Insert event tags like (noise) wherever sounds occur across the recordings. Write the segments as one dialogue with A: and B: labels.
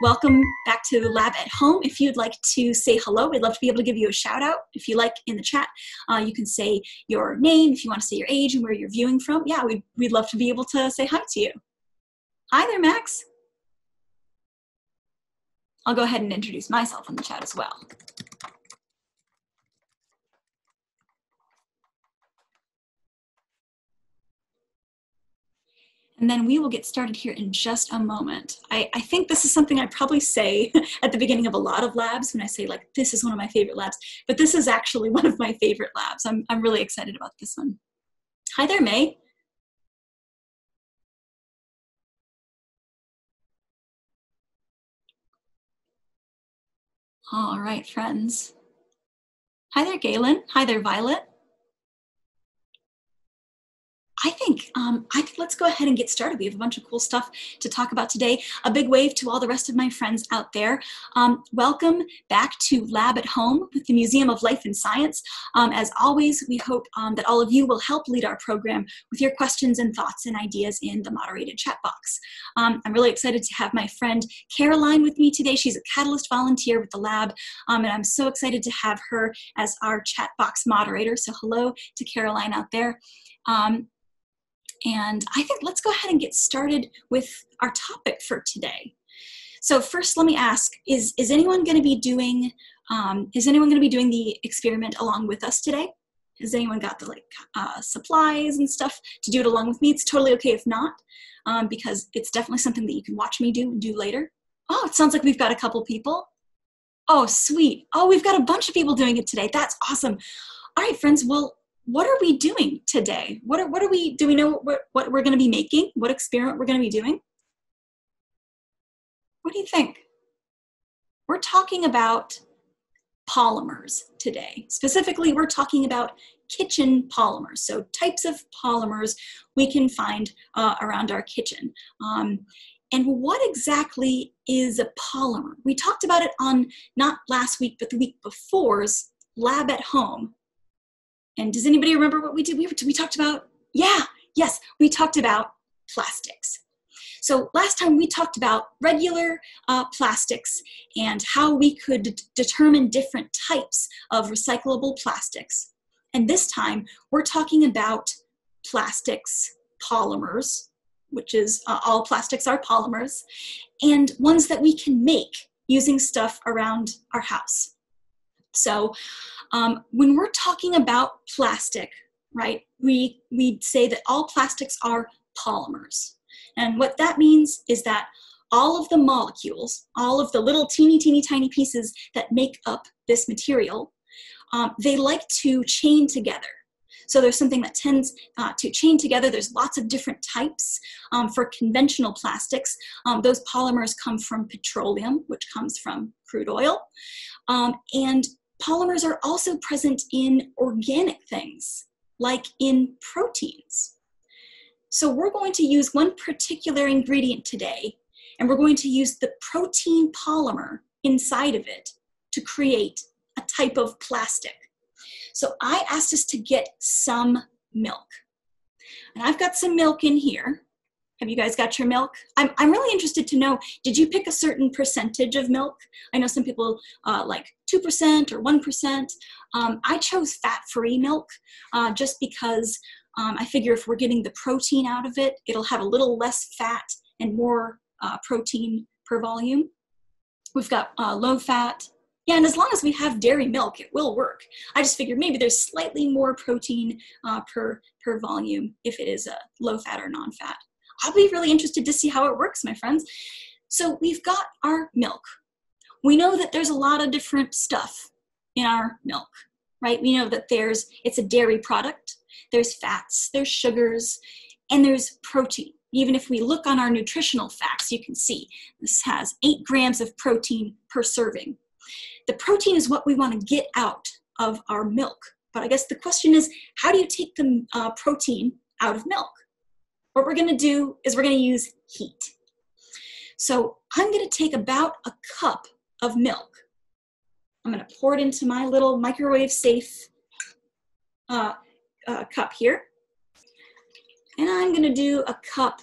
A: Welcome back to the Lab at Home. If you'd like to say hello, we'd love to be able to give you a shout out. If you like in the chat, uh, you can say your name, if you want to say your age and where you're viewing from. Yeah, we'd, we'd love to be able to say hi to you. Hi there, Max. I'll go ahead and introduce myself in the chat as well. And then we will get started here in just a moment. I, I, think this is something I probably say (laughs) at the beginning of a lot of labs when I say like, this is one of my favorite labs, but this is actually (laughs) one of my favorite labs. I'm, I'm really excited about this one. Hi there, May. All right, friends. Hi there, Galen. Hi there, Violet. I think um, I think let's go ahead and get started. We have a bunch of cool stuff to talk about today. A big wave to all the rest of my friends out there. Um, welcome back to Lab at Home with the Museum of Life and Science. Um, as always, we hope um, that all of you will help lead our program with your questions and thoughts and ideas in the moderated chat box. Um, I'm really excited to have my friend Caroline with me today. She's a Catalyst volunteer with the lab, um, and I'm so excited to have her as our chat box moderator. So hello to Caroline out there. Um, and I think let's go ahead and get started with our topic for today. So first, let me ask, is, is anyone gonna be doing, um, is anyone gonna be doing the experiment along with us today? Has anyone got the like uh, supplies and stuff to do it along with me? It's totally okay if not, um, because it's definitely something that you can watch me do and do later. Oh, it sounds like we've got a couple people. Oh, sweet. Oh, we've got a bunch of people doing it today. That's awesome. All right, friends, well, what are we doing today? What are, what are we, do we know what, what we're gonna be making? What experiment we're gonna be doing? What do you think? We're talking about polymers today. Specifically, we're talking about kitchen polymers, so types of polymers we can find uh, around our kitchen. Um, and what exactly is a polymer? We talked about it on not last week, but the week before's Lab at Home. And does anybody remember what we did? We, we talked about, yeah, yes, we talked about plastics. So last time we talked about regular uh, plastics and how we could determine different types of recyclable plastics. And this time we're talking about plastics, polymers, which is uh, all plastics are polymers, and ones that we can make using stuff around our house. So um, when we're talking about plastic, right, we, we say that all plastics are polymers. And what that means is that all of the molecules, all of the little teeny, teeny, tiny pieces that make up this material, um, they like to chain together. So there's something that tends uh, to chain together. There's lots of different types. Um, for conventional plastics, um, those polymers come from petroleum, which comes from crude oil. Um, and polymers are also present in organic things, like in proteins. So we're going to use one particular ingredient today, and we're going to use the protein polymer inside of it to create a type of plastic. So I asked us to get some milk. And I've got some milk in here. Have you guys got your milk? I'm, I'm really interested to know, did you pick a certain percentage of milk? I know some people uh, like 2% or 1%. Um, I chose fat-free milk uh, just because um, I figure if we're getting the protein out of it, it'll have a little less fat and more uh, protein per volume. We've got uh, low fat, yeah, and as long as we have dairy milk, it will work. I just figured maybe there's slightly more protein uh, per, per volume if it is a low fat or non-fat. I'll be really interested to see how it works, my friends. So we've got our milk. We know that there's a lot of different stuff in our milk, right? We know that there's, it's a dairy product, there's fats, there's sugars, and there's protein. Even if we look on our nutritional facts, you can see this has eight grams of protein per serving. The protein is what we want to get out of our milk. But I guess the question is, how do you take the uh, protein out of milk? What we're gonna do is we're gonna use heat. So I'm gonna take about a cup of milk. I'm gonna pour it into my little microwave safe uh, uh, cup here. And I'm gonna do a cup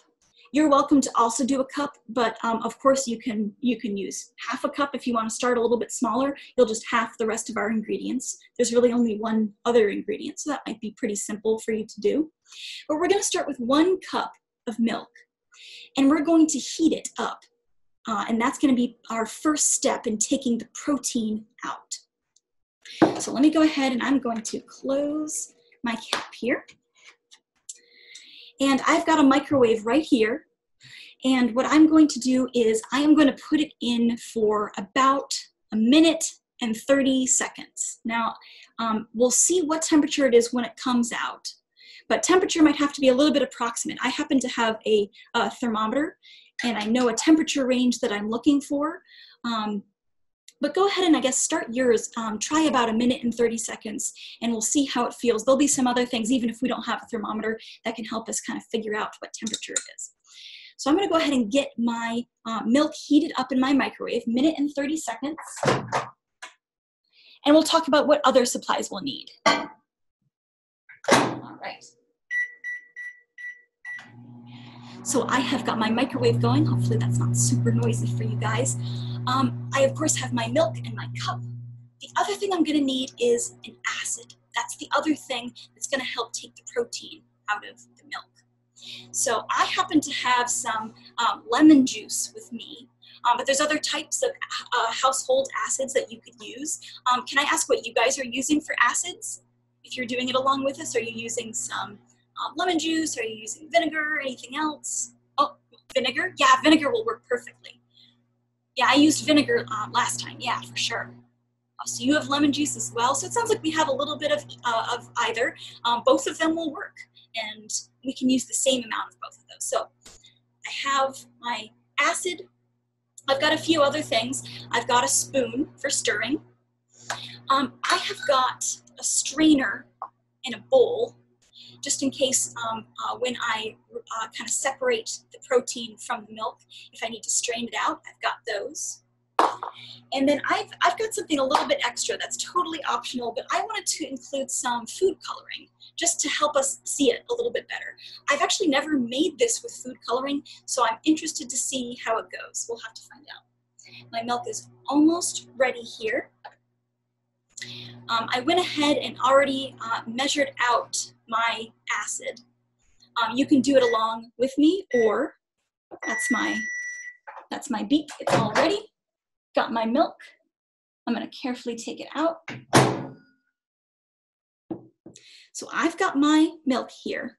A: You're welcome to also do a cup, but um, of course you can you can use half a cup if you want to start a little bit smaller. You'll just half the rest of our ingredients. There's really only one other ingredient, so that might be pretty simple for you to do. But we're going to start with one cup of milk, and we're going to heat it up. Uh, and that's going to be our first step in taking the protein out. So let me go ahead and I'm going to close my cap here. And I've got a microwave right here. And what I'm going to do is I am going to put it in for about a minute and 30 seconds. Now, um, we'll see what temperature it is when it comes out. But temperature might have to be a little bit approximate. I happen to have a, a thermometer and I know a temperature range that I'm looking for. Um, but go ahead and I guess start yours. Um, try about a minute and 30 seconds and we'll see how it feels. There'll be some other things, even if we don't have a thermometer, that can help us kind of figure out what temperature it is. So I'm gonna go ahead and get my uh, milk heated up in my microwave, minute and 30 seconds. And we'll talk about what other supplies we'll need. All right. So I have got my microwave going. Hopefully that's not super noisy for you guys. Um, I, of course, have my milk and my cup. The other thing I'm going to need is an acid. That's the other thing that's going to help take the protein out of the milk. So I happen to have some um, lemon juice with me, um, but there's other types of uh, household acids that you could use. Um, can I ask what you guys are using for acids? If you're doing it along with us, are you using some um, lemon juice? Are you using vinegar? Anything else? Oh, vinegar? Yeah, vinegar will work perfectly. Yeah, I used vinegar um, last time. Yeah, for sure. Uh, so you have lemon juice as well. So it sounds like we have a little bit of, uh, of either. Um, both of them will work, and we can use the same amount of both of those. So I have my acid. I've got a few other things. I've got a spoon for stirring. Um, I have got a strainer and a bowl just in case um, uh, when I uh, kind of separate the protein from the milk, if I need to strain it out, I've got those. And then I've, I've got something a little bit extra that's totally optional, but I wanted to include some food coloring just to help us see it a little bit better. I've actually never made this with food coloring, so I'm interested to see how it goes. We'll have to find out. My milk is almost ready here. Um, I went ahead and already uh, measured out my acid. Um, you can do it along with me or that's my, that's my beet. It's all ready. Got my milk. I'm gonna carefully take it out. So I've got my milk here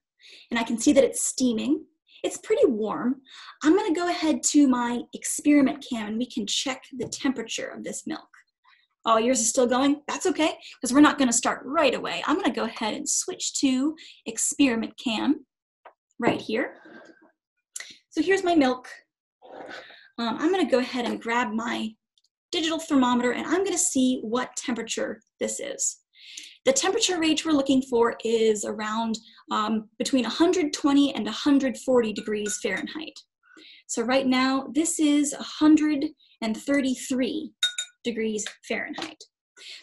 A: and I can see that it's steaming. It's pretty warm. I'm gonna go ahead to my experiment cam and we can check the temperature of this milk oh, yours is still going, that's okay, because we're not gonna start right away. I'm gonna go ahead and switch to experiment cam right here. So here's my milk. Um, I'm gonna go ahead and grab my digital thermometer and I'm gonna see what temperature this is. The temperature range we're looking for is around um, between 120 and 140 degrees Fahrenheit. So right now, this is 133 degrees Fahrenheit.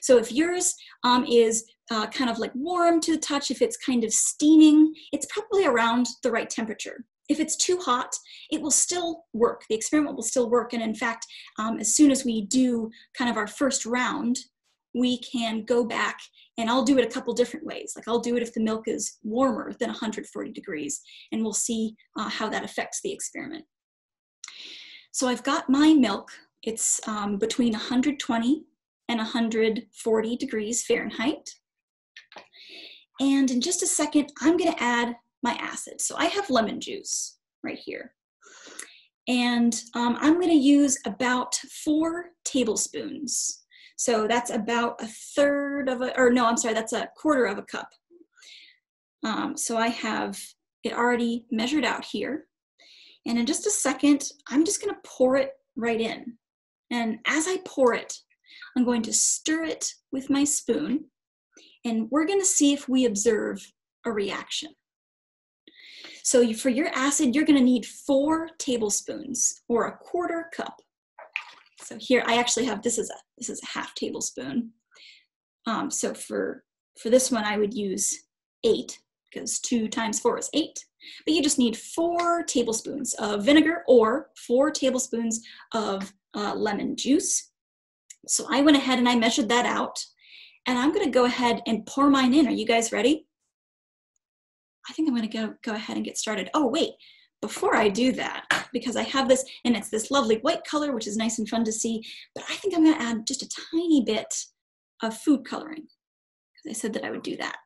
A: So if yours um, is uh, kind of like warm to the touch, if it's kind of steaming, it's probably around the right temperature. If it's too hot, it will still work. The experiment will still work. And in fact, um, as soon as we do kind of our first round, we can go back and I'll do it a couple different ways. Like I'll do it if the milk is warmer than 140 degrees, and we'll see uh, how that affects the experiment. So I've got my milk it's um, between 120 and 140 degrees Fahrenheit. And in just a second, I'm gonna add my acid. So I have lemon juice right here. And um, I'm gonna use about four tablespoons. So that's about a third of a, or no, I'm sorry, that's a quarter of a cup. Um, so I have it already measured out here. And in just a second, I'm just gonna pour it right in. And as I pour it, I'm going to stir it with my spoon, and we're going to see if we observe a reaction. So for your acid, you're going to need four tablespoons or a quarter cup. So here I actually have this is a this is a half tablespoon. Um, so for for this one I would use eight because two times four is eight. but you just need four tablespoons of vinegar or four tablespoons of uh, lemon juice. So I went ahead and I measured that out and I'm gonna go ahead and pour mine in. Are you guys ready? I think I'm gonna go, go ahead and get started. Oh wait, before I do that, because I have this and it's this lovely white color, which is nice and fun to see, but I think I'm gonna add just a tiny bit of food coloring because I said that I would do that.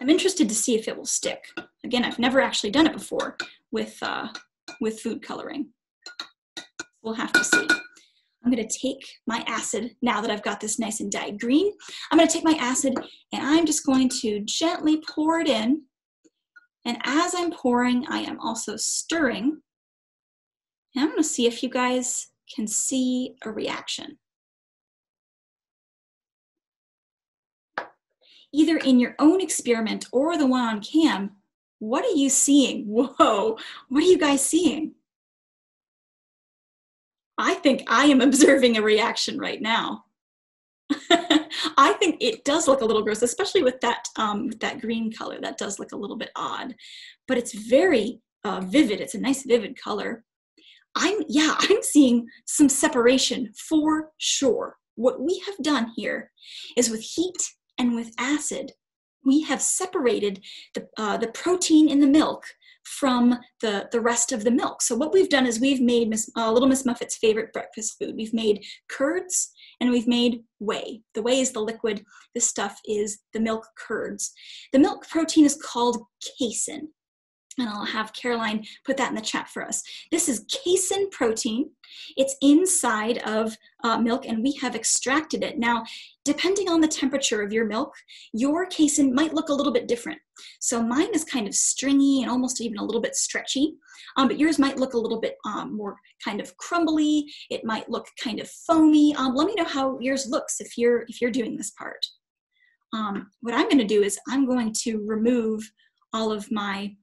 A: I'm interested to see if it will stick. Again, I've never actually done it before with, uh, with food coloring. We'll have to see. I'm gonna take my acid, now that I've got this nice and dyed green, I'm gonna take my acid and I'm just going to gently pour it in. And as I'm pouring, I am also stirring. And I'm gonna see if you guys can see a reaction. Either in your own experiment or the one on cam, what are you seeing? (laughs) Whoa, what are you guys seeing? I think I am (laughs) observing a reaction right now. (laughs) I think it does look a little gross, especially with that um, with that green color. That does look a little bit odd, but it's very uh, vivid. It's a nice vivid color. I'm yeah, I'm seeing some separation for sure. What we have done here is with heat and with acid, we have separated the uh, the protein in the milk from the, the rest of the milk. So what we've done is we've made Miss, uh, Little Miss Muffet's favorite breakfast food. We've made curds and we've made whey. The whey is the liquid. This stuff is the milk curds. The milk protein is called casein and I'll have Caroline put that in the chat for us. This is casein protein. It's inside of uh, milk and we have extracted it. Now, depending on the temperature of your milk, your casein might look a little bit different. So mine is kind of stringy and almost even a little bit stretchy, um, but yours might look a little bit um, more kind of crumbly. It might look kind of foamy. Um, let me know how yours looks if you're, if you're doing this part. Um, what I'm gonna do is I'm going to remove all of my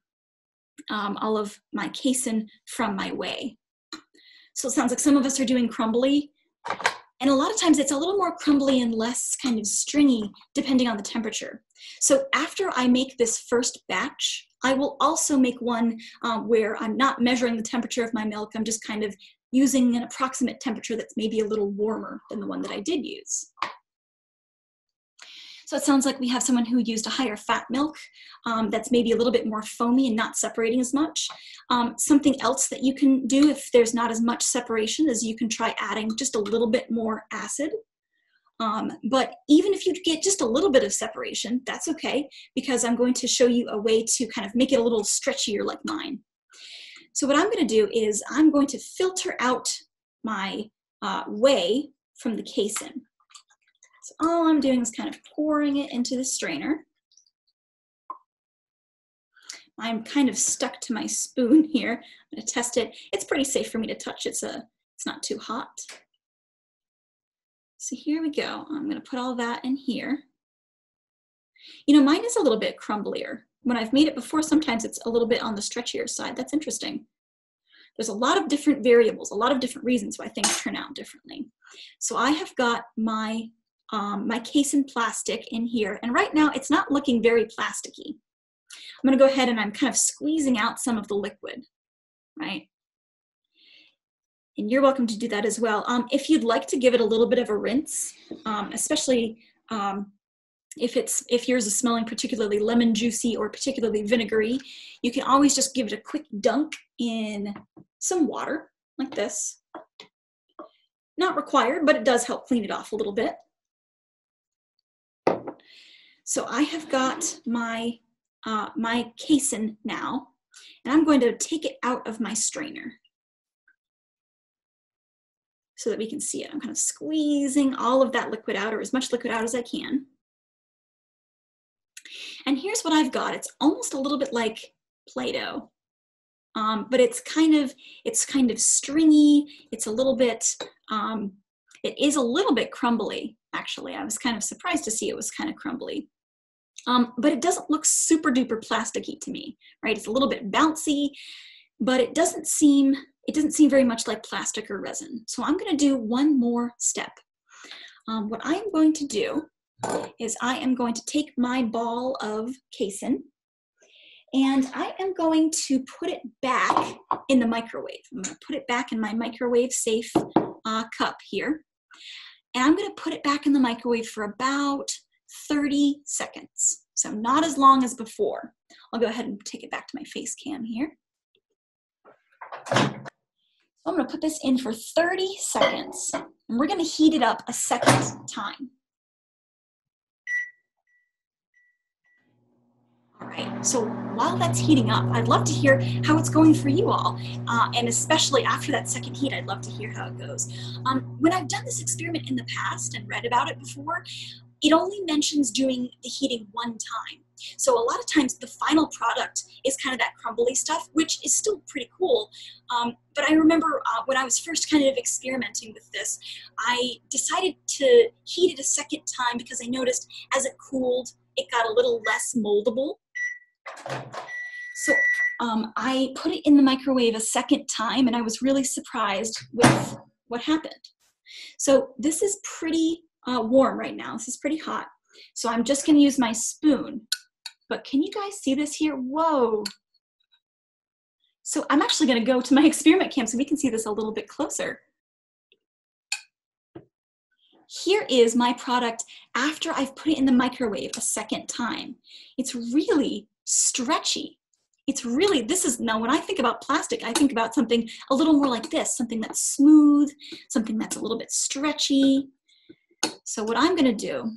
A: um, all of my casein from my whey. So it sounds like some of us are doing crumbly. And a lot of times it's a little more crumbly and less kind of stringy depending on the temperature. So after I make this first batch, I will also make one um, where I'm not measuring the temperature of my milk. I'm just kind of using an approximate temperature that's maybe a little warmer than the one that I did use. So it sounds like we have someone who used a higher fat milk um, that's maybe a little bit more foamy and not separating as much. Um, something else that you can do if there's not as much separation is you can try adding just a little bit more acid. Um, but even if you get just a little bit of separation, that's okay because I'm going to show you a way to kind of make it a little stretchier like mine. So what I'm going to do is I'm going to filter out my uh, whey from the casein. So all I'm doing is kind of pouring it into the strainer. I'm kind of stuck to my (laughs) spoon here. I'm gonna test it. It's pretty safe for me to touch. It's, a, it's not too hot. So here we go. I'm gonna put all that in here. You know, mine is a little bit crumblier. When I've made it before, sometimes it's a little bit on the stretchier side. That's interesting. There's a lot of different variables, a lot of different reasons why things turn out differently. So I have got my um, my casein plastic in here. And right now it's not looking very plasticky. I'm gonna go ahead and I'm kind of squeezing out some of the liquid, right? And you're welcome to do that as well. Um, if you'd like to give it a little bit of a rinse, um, especially um, if it's if yours is smelling particularly lemon juicy or particularly vinegary, you can always just give it a quick dunk in some water like this. Not required, but it does help clean it off a little bit. So I have got my, uh, my casein now, and I'm going to take it out of my strainer so that we can see it. I'm kind of squeezing all of that liquid out or as much liquid out as I can. And here's what I've got. It's almost a little bit like Play-Doh, um, but it's kind of, it's kind of stringy. It's a little bit, um, it is a little bit crumbly, actually. I was kind of surprised to see it was kind of crumbly. Um, but it doesn't look super duper plasticky to me, right? It's a little bit bouncy, but it doesn't seem, it doesn't seem very much like plastic or resin. So I'm gonna do one more step. Um, what I am going to do is I am going to take my ball of casein And I am going to put it back in the microwave. I'm gonna put it back in my microwave safe uh, cup here. And I'm gonna put it back in the microwave for about 30 seconds. So not as long as before. I'll go ahead and take it back to my face cam here. I'm gonna put this in for 30 seconds and we're gonna heat it up a second time. All right, so while that's heating up, I'd love to hear how it's going for you all. Uh, and especially after that second heat, I'd love to hear how it goes. Um, when I've done this experiment in the past and read about it before, it only mentions doing the heating one time. So a lot of times the final product is kind of that crumbly stuff, which is still pretty cool. Um, but I remember uh, when I was first kind of experimenting with this, I decided to heat it a second time because I noticed as it cooled, it got a little less moldable. So um, I put it in the microwave a second time and I was really surprised with what happened. So this is pretty uh, warm right now. This is pretty hot. So I'm just gonna use my spoon. But can you guys see this here? Whoa. So I'm actually gonna go to my (laughs) experiment cam so we can see this a little bit closer. Here is my product after I've put it in the microwave a second time. It's really stretchy. It's really, this is, now when I think about plastic, I think about something a little more like this, something that's smooth, something that's a little bit stretchy. So what I'm gonna do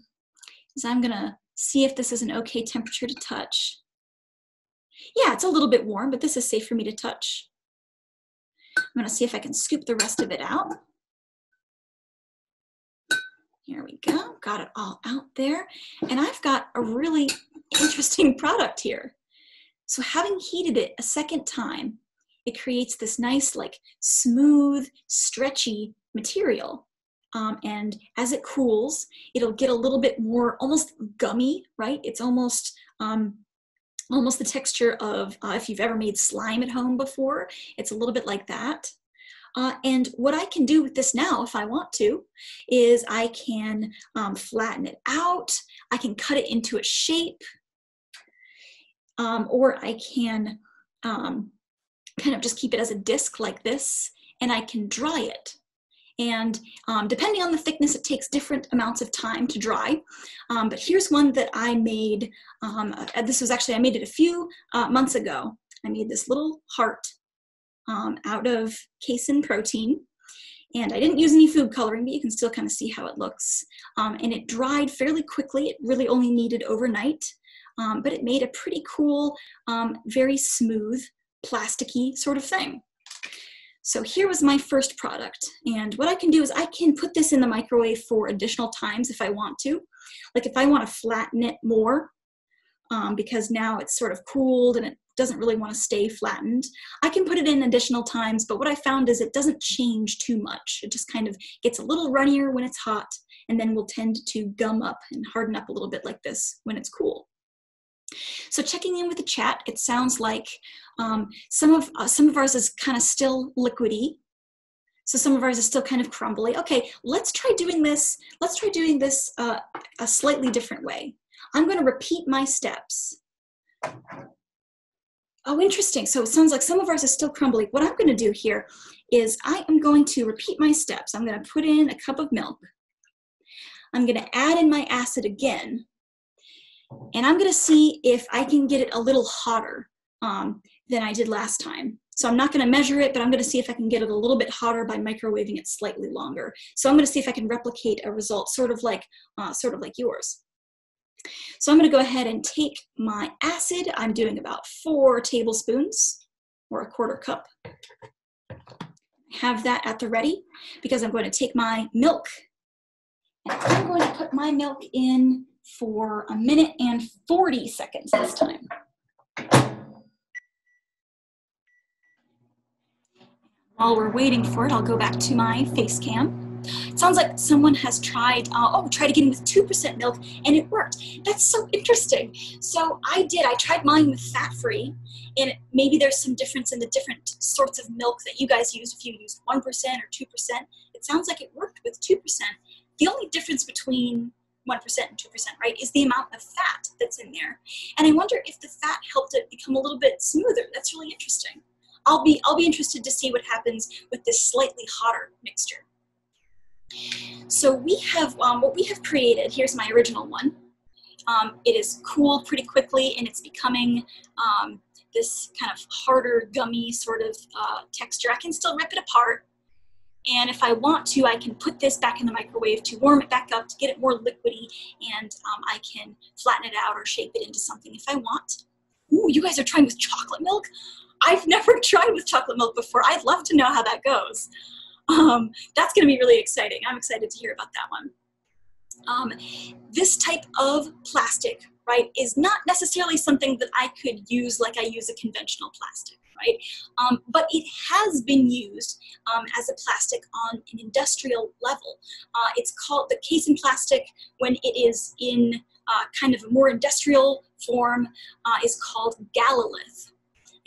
A: is I'm gonna see if this is an okay temperature to touch. Yeah, it's a little bit warm, but this is safe for me to touch. I'm gonna see if I can scoop the rest of it out. Here we go, got it all out there. And I've got a really interesting (laughs) product here. So having heated it a second time, it creates this nice like smooth, stretchy material. Um, and as it cools, it'll get a little bit more almost gummy, right? It's almost um, almost the texture of uh, if you've ever made slime at home before. It's a little bit like that. Uh, and what I can do with this now, if I want to, is I can um, flatten it out. I can cut it into a shape um, or I can um, kind of just keep it as a disc like this, and I can dry it. And um, depending on the thickness, it takes different amounts of time to dry. Um, but here's one that I made. Um, uh, this was actually, I made it a few uh, months ago. I made this little heart um, out of casein protein. And I didn't use any food coloring, but you can still kind of see how it looks. Um, and it dried fairly quickly. It really only needed overnight um, but it made a pretty cool, very smooth, plasticky sort of thing. So here was my first product. And what I can do is I can put this in the microwave for additional times if I want to. Like if I want to flatten it more, um, because now it's sort of cooled and it doesn't really want to stay flattened. I can put it in additional times, but what I found is it doesn't change too much. It just kind of gets a little runnier when it's hot and then will tend to gum up and harden up a little bit like this when it's cool. So checking in with the chat, it sounds like um, some of uh, some of ours is kind of still liquidy. So some of ours is still kind of crumbly. Okay, let's try doing this. Let's try doing this uh, a slightly different way. I'm going to repeat my steps. Oh, interesting. So it sounds like some of ours is still crumbly. What I'm going to do here is I am going to repeat my steps. I'm going to put in a cup of milk. I'm going to add in my acid again and I'm gonna see if I can get it a little hotter um, than I did last time. So I'm not gonna measure it, but I'm gonna see if I can get it a little bit hotter by microwaving it slightly longer. So I'm gonna see if I can replicate a result sort of like, uh, sort of like yours. So I'm gonna go ahead and take my acid. I'm doing about four tablespoons or a quarter cup. Have that at the ready because I'm going to take my milk and I'm going to put my milk in for a minute and 40 seconds this time. While we're waiting for it, I'll go back to my face cam. It sounds like someone has tried, uh, oh, tried again with 2% milk and it worked. That's so interesting. So I did, I tried mine with fat free and maybe there's some difference in the different sorts of milk that you guys use if you use 1% or 2%. It sounds like it worked with 2%. The only difference between 1% and 2%, right, is the amount of fat that's in there. And I wonder if the fat helped it become a little bit smoother. That's really interesting. I'll be, I'll be interested to see what happens with this slightly hotter mixture. So we have, um, what we have created, here's my original one. Um, it is cooled pretty quickly and it's becoming um, this kind of harder, gummy sort of uh, texture. I can still rip it apart. And if I want to, I can put this back in the microwave to warm it back up, to get it more liquidy, and um, I can flatten it out or shape it into something if I want. Ooh, you guys are trying with chocolate milk? I've (laughs) never tried with chocolate milk before. I'd love to know how that goes. Um, that's going to be really exciting. I'm excited to hear about that one. Um, this type of plastic, right, is not necessarily something that I could use like I use a conventional plastic, right? Um, but it has been used um, as a plastic on an industrial level. Uh, it's called the casein plastic when it is in uh, kind of a more industrial form uh, is called Galalith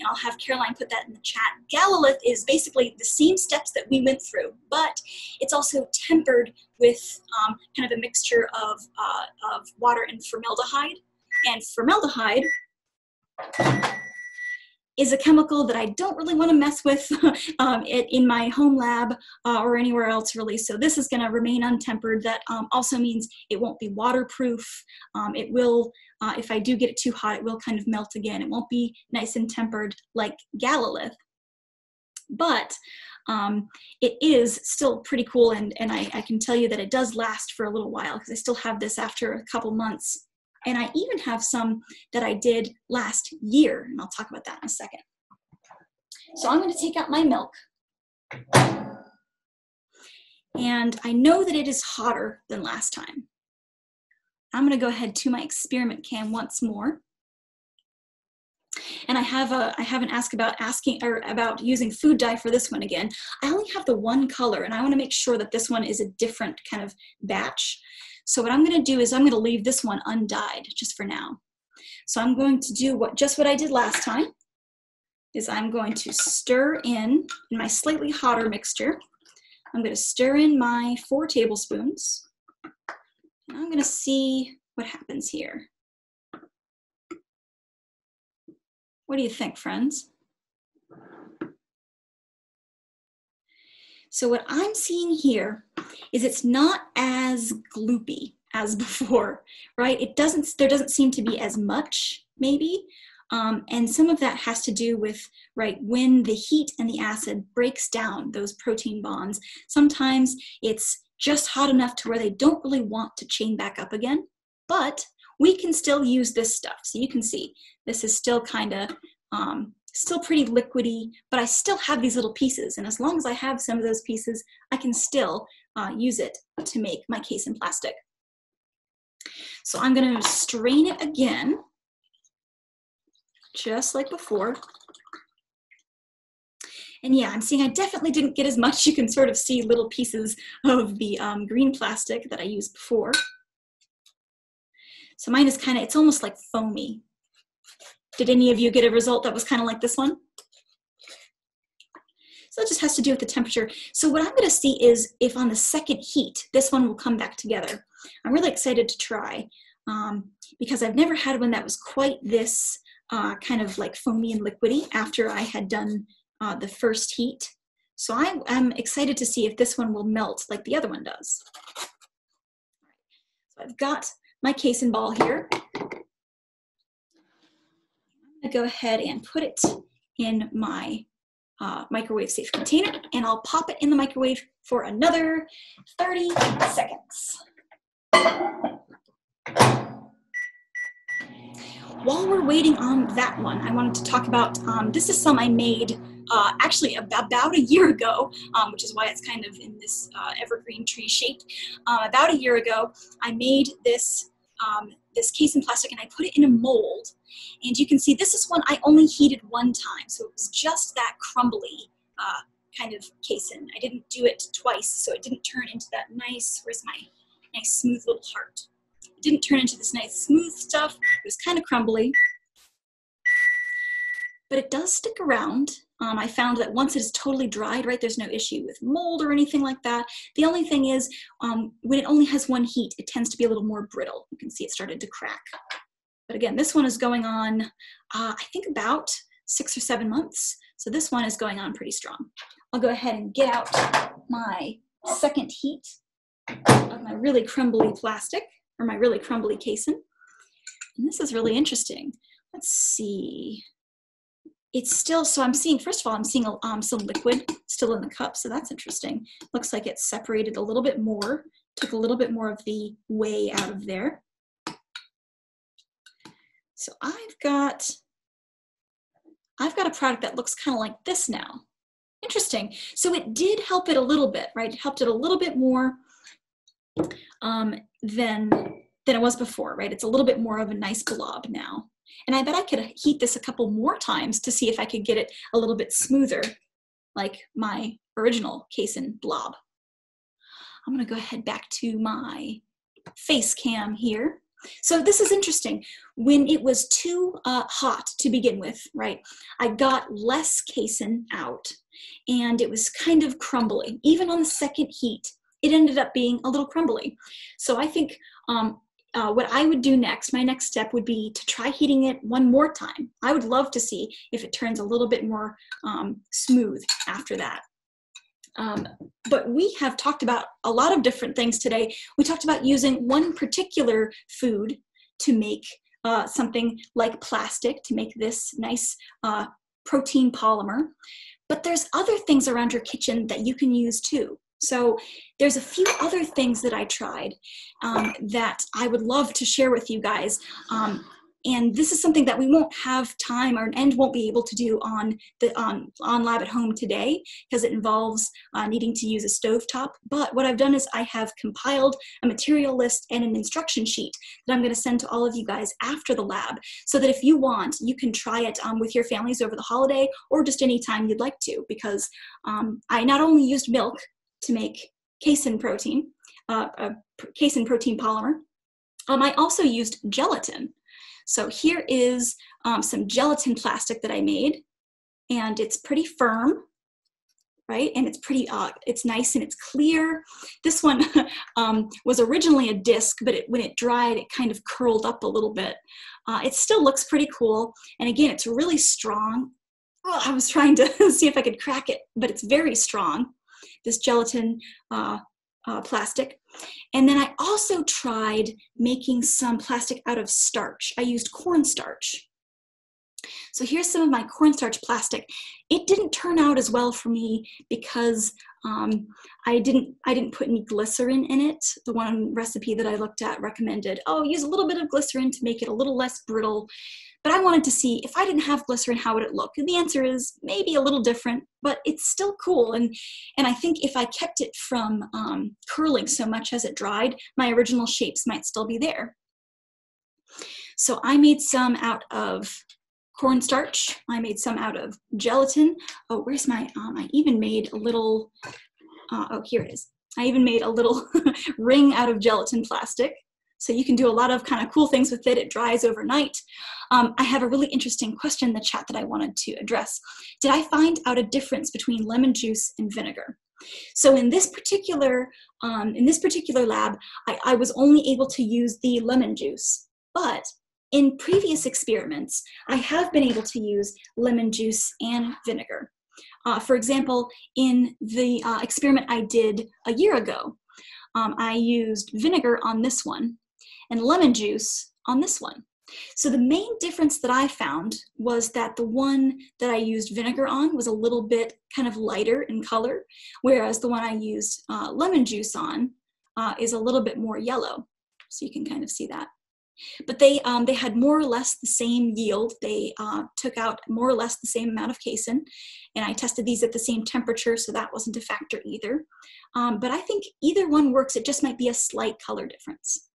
A: and I'll have Caroline put that in the chat. Galalith is basically the same steps that we went through, but it's also tempered with um, kind of a mixture of, uh, of water and formaldehyde. And formaldehyde is a chemical that I don't really want to mess with (laughs) um, it, in my home lab uh, or anywhere else really. So this is going to remain untempered. That um, also means it won't be waterproof. Um, it will, uh, if I do get it too hot, it will kind of melt again. It won't be nice and tempered like Galalith. But um, it is still pretty cool and, and I, I can tell you that it does last for a little while because I still have this after a couple months and I even have some that I did last year, and I'll talk about that in a second. So I'm going to take out my milk. And I know that it is hotter than last time. I'm going to go ahead to my experiment can once more. And I have a I haven't asked about asking or about using food dye for this one again. I only have the one color and I want to make sure that this one is a different kind of batch. So what I'm going to do is I'm going to leave this one undyed just for now. So I'm going to do what just what I did last time is I'm going to stir in, in my slightly hotter mixture. I'm going to stir in my four tablespoons. And I'm going to see what happens here. What do you think, friends? So what I'm seeing here is it's not as gloopy as (laughs) before, right? It doesn't, there doesn't seem to be as much maybe. Um, and some of that has to do with, right, when the heat and the acid breaks down those protein bonds, sometimes it's just hot enough to where they don't really want to chain back up again, but we can still use this stuff. So you can see this is still kind of um, still pretty liquidy, but I still have these little pieces. And as long as I have some of those pieces, I can still uh, use it to make my casein plastic. So I'm gonna strain it again, just like before. And yeah, I'm seeing I definitely didn't get as much. You can sort of see little pieces of the um, green plastic that I used before. So mine is kind of, it's almost like foamy. Did any of you get a result that was kind of like this one? So it just has to do with the temperature. So what I'm gonna see is if on the second heat, this one will come back together. I'm really excited to try um, because I've never had one that was quite this uh, kind of like foamy and liquidy after I had done uh, the first heat. So I am excited to see if this one will melt like the other one does. So I've got my casein ball here to go ahead and put it in my uh, microwave safe container and I'll pop it in the microwave for another 30 seconds. While we're waiting on that one, I wanted to talk about, um, this is some I made uh, actually about a year ago, um, which is why it's kind of in this uh, evergreen tree shape. Uh, about a year ago, I made this um, this casein plastic and I put it in a mold. And you can see this is one I only heated one time. So it was just that crumbly uh, kind of casein. I didn't do it twice, so it didn't turn into that nice, where's my nice smooth little heart? It didn't turn into this nice smooth stuff. It was kind of crumbly. But it does stick around. Um, I found that once it is totally dried, right, there's no issue with mold or anything like that. The only thing is um, when it only has one heat, it tends to be a little more brittle. You can see it started to crack. But again, this one is going on, uh, I think about six or seven months. So this one is going on pretty strong. I'll go ahead and get out my second heat of my really crumbly plastic or my really crumbly casein. And this is really interesting. Let's see. It's still, so I'm seeing, first of all, I'm seeing um, some liquid still in the cup, so that's interesting. Looks like it's separated a little bit more, took a little bit more of the whey out of there. So I've got, I've got a product that looks kind of like this now. Interesting. So it did help it a little bit, right? It helped it a little bit more um, than than it was before, right? It's a little bit more of a nice blob now. And I bet I could heat this a couple more times to see if I could get it a little bit smoother, like my original casein blob. I'm gonna go ahead back to my face cam here. So this is interesting. When it was too uh, hot to begin with, right, I got less casein out and it was kind of crumbly. Even on the second heat, it ended up being a little crumbly. So I think um, uh, what I would do next, my next step would be to try heating it one more time. I would love to see if it turns a little bit more um, smooth after that. Um, but we have talked about a lot of different things today. We talked about using one particular food to make uh, something like plastic, to make this nice uh, protein polymer. But there's other things around your kitchen that you can use too. So there's a few other things that I tried um, that I would love to share with you guys. Um, and this is something that we won't have time or and won't be able to do on the on, on lab at home today because it involves uh, needing to use a stovetop but what i've done is i have compiled a material list and an instruction sheet that i'm going to send to all of you guys after the lab so that if you want you can try it um, with your families over the holiday or just any time you'd like to because um, i not only used milk to make casein protein, uh, a casein protein polymer. Um, I also used gelatin. So here is um, some gelatin plastic that I made, and it's pretty firm, right? And it's pretty, uh, it's nice and it's clear. This one (laughs) um, was originally a disc, but it, when it dried, it kind of curled up a little bit. Uh, it still looks pretty cool, and again, it's really strong. Oh, I was trying to (laughs) see if I could crack it, but it's very strong this gelatin uh, uh, plastic. And then I also tried making some plastic out of starch. I used cornstarch. So here's some of my cornstarch plastic. It didn't turn out as well for me because um, I didn't I didn't put any glycerin in it. The one recipe that I looked at recommended, oh, use a little bit of glycerin to make it a little less brittle. But I wanted to see if I didn't have glycerin, how would it look? And the answer is maybe a little different, but it's still cool. And, and I think if I kept it from um, curling so much as it dried, my original shapes might still be there. So I made some out of cornstarch. I made some out of gelatin. Oh, where's my, um, I even made a little, uh, oh, here it is. I even made a little (laughs) ring out of gelatin plastic. So you can do a lot of kind of cool things with it. It dries overnight. Um, I have a really interesting question in the chat that I wanted to address. Did I find out a difference between lemon juice and vinegar? So in this particular, um, in this particular lab, I, I was only able to use the lemon juice, but in previous experiments, I have been able to use lemon juice and vinegar. Uh, for example, in the uh, experiment I did a year ago, um, I used vinegar on this one and lemon juice on this one. So the main difference that I found was that the one that I used vinegar on was a little bit kind of lighter in color, whereas the one I used uh, lemon juice on uh, is a little bit more yellow. So you can kind of see that. But they, um, they had more or less the same yield. They uh, took out more or less the same amount of casein, and I tested these at the same temperature, so that wasn't a factor either. Um, but I think either one works. It just might be a slight color difference.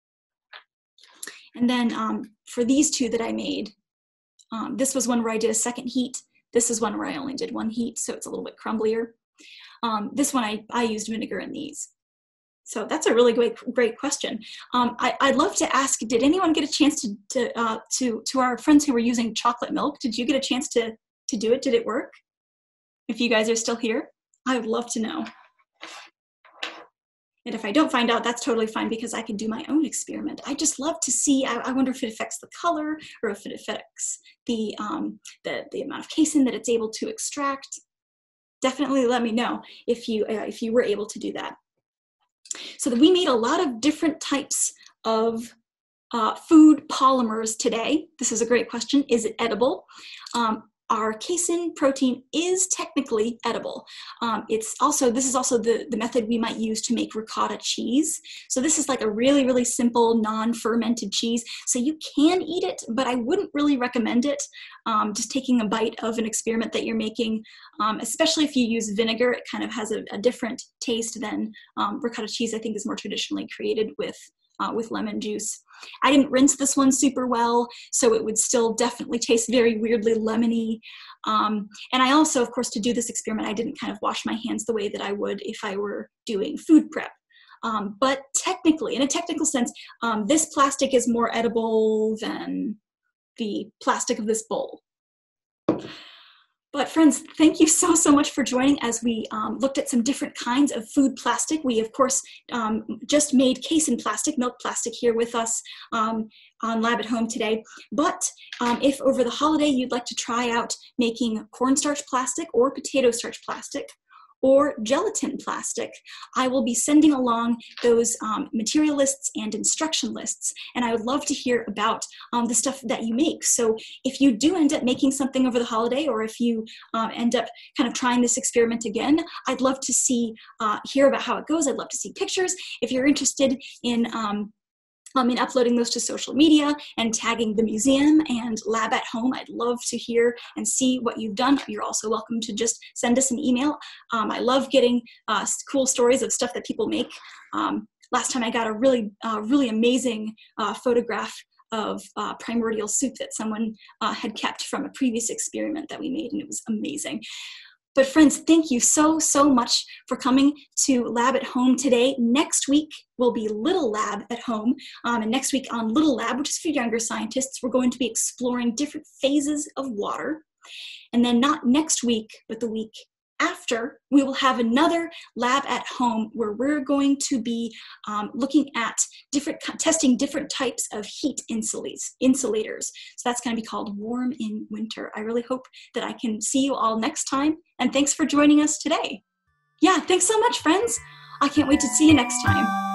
A: And then um, for these two that I made, um, this was one where I did a second heat. This is one where I only did one heat, so it's a little bit crumblier. Um, this one I, I used vinegar in these. So that's a really great, great question. Um, I, would love to ask, did anyone get a chance to, to, uh, to, to our friends who were using chocolate milk, did you get a chance to to do it? Did it work? If you guys are still here, I would love to know. And if I don't find out, that's totally fine because I can do my own experiment. I just love to see, I, I wonder if it affects the color or if it affects the, um, the, the amount of casein that it's able to extract. Definitely let me know if you, uh, if you were able to do that. So that we made a lot of different types of uh, food polymers today. This is a great question. Is it edible? Um, our casein protein is technically edible. Um, it's also, this is also the, the method we might use to make ricotta cheese. So this is like a really, really simple non-fermented cheese. So you can eat it, but I wouldn't really recommend it. Um, just taking a bite of an experiment that you're making, um, especially if you use vinegar, it kind of has a, a different taste than um, ricotta cheese I think is more traditionally created with uh, with lemon juice. I didn't rinse this one super well, so it would still definitely taste very weirdly lemony. Um, and I also, of course, to do this experiment, I didn't kind of wash my hands the way that I would if I were doing food prep. Um, but technically, in a technical sense, um, this plastic is more edible than the plastic of this bowl. But friends, thank you so, so much for joining as we um, looked at some different kinds of food plastic. We, of course, um, just made casein plastic, milk plastic here with us um, on Lab at Home today. But um, if over the holiday you'd like to try out making cornstarch plastic or potato starch plastic, or gelatin plastic, I will be sending along those um, material lists and instruction lists. And I would love to hear about um, the stuff that you make. So if you do end up making something over the holiday, or if you um, end up kind of trying this experiment again, I'd love to see, uh, hear about how it goes. I'd love to see pictures. If you're interested in um, um, in uploading those to social media and tagging the museum and lab at home. I'd love to hear and see what you've done. You're also welcome to just send us an email. Um, I love getting uh, cool stories of stuff that people make. Um, last time I got a really, uh, really amazing uh, photograph of uh, primordial soup that someone uh, had kept from a previous experiment that we made, and it was amazing. But friends, thank you so, so much for coming to Lab at Home today. Next week will be Little Lab at Home. Um, and next week on Little Lab, which is for younger scientists, we're going to be exploring different phases of water. And then not next week, but the week after, we will have another lab at home where we're going to be um, looking at different, testing different types of heat insulators. insulators. So that's going to be called Warm in Winter. I really hope that I can see you all next time. And thanks for joining us today. Yeah, thanks so much, friends. I can't wait to see you next time.